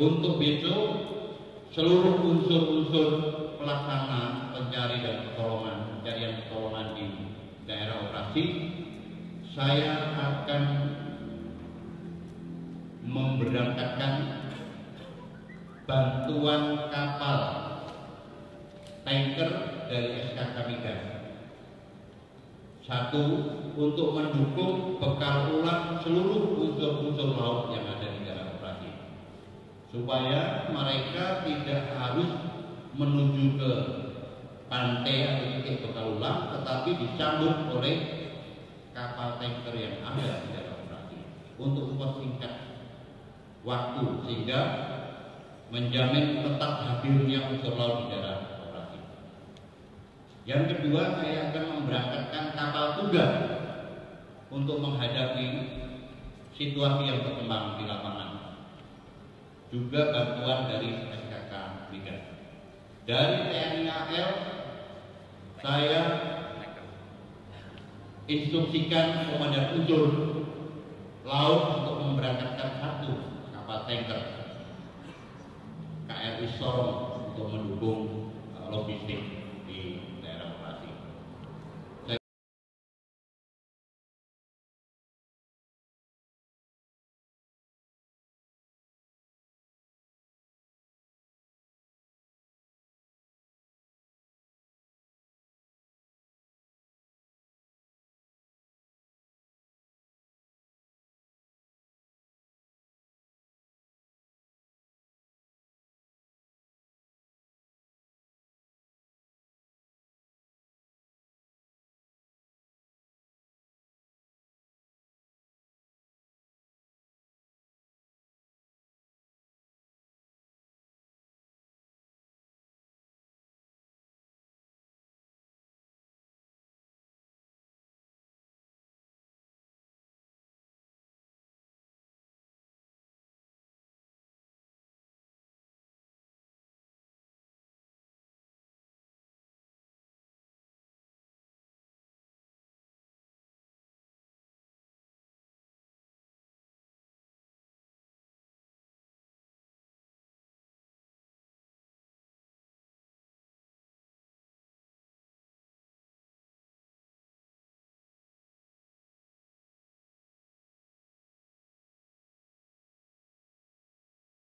Untuk besok seluruh unsur-unsur pelaksana pencari dan pertolongan, pencarian pertolongan di daerah operasi, saya akan memberangkatkan bantuan kapal tanker dari SKK Migas. Satu, untuk mendukung bekal ulang seluruh unsur-unsur laut yang ada di daerah operasi. Supaya mereka tidak harus menuju ke pantai atau titik bekal ulang, tetapi disambut oleh kapal tanker yang ada di daerah operasi untuk mempersingkat waktu sehingga menjamin tetap hadirnya unsur laut di daerah operasi. Yang kedua, saya akan memberangkatkan kapal tugas untuk menghadapi situasi yang berkembang di lapangan. Juga bantuan dari SKK Migas. Dari TNI AL, saya instruksikan komandan unsur laut untuk memberangkatkan satu kapal tanker KRI Sorong untuk mendukung uh, logistik di